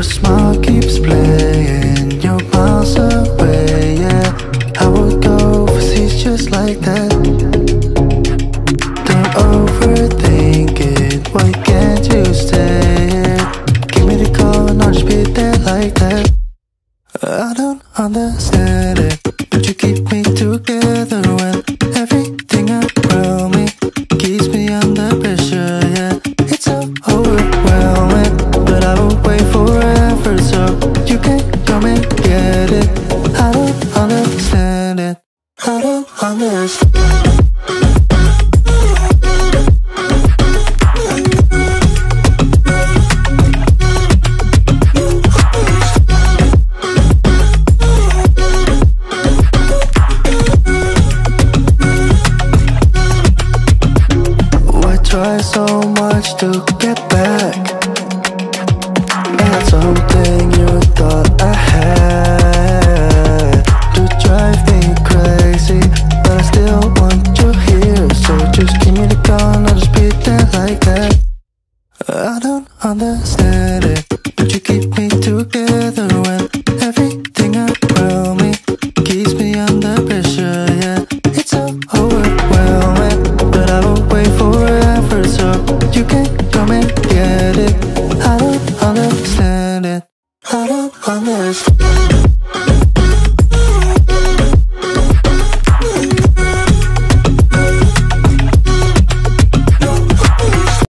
Your smile keeps playing You're miles away, yeah. I would go overseas just like that. Don't overthink it Why can't you stay? Here? Give me the call and I'll just be there like that. I don't understand it. But you keep me together it. I don't understand. Why try so much to get back? Just give me the gun, I'll just pretend like that. I don't understand it, but you keep me together when everything around me keeps me under pressure. Yeah, it's so overwhelming, but I will wait forever so you can come and get it. I don't understand it. I don't understand.